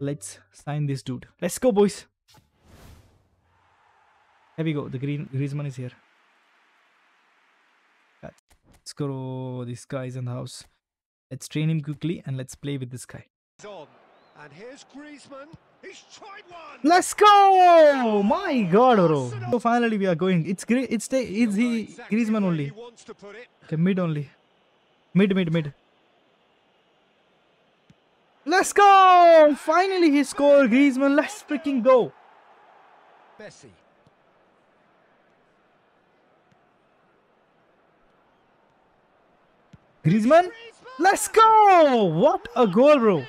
Let's sign this dude. Let's go, boys. Here we go. The green Griezmann is here. Let's go. This guy is in the house. Let's train him quickly and let's play with this guy. And here's Griezmann. He's tried one. Let's go! My God, bro. So finally we are going. It's great. It's the it's he Griezmann only. He wants to put it. Okay, mid only. Mid, mid, mid. Let's go! Finally he scored, Griezmann. Let's freaking go. Messi. Griezmann. Let's go! What a goal, bro.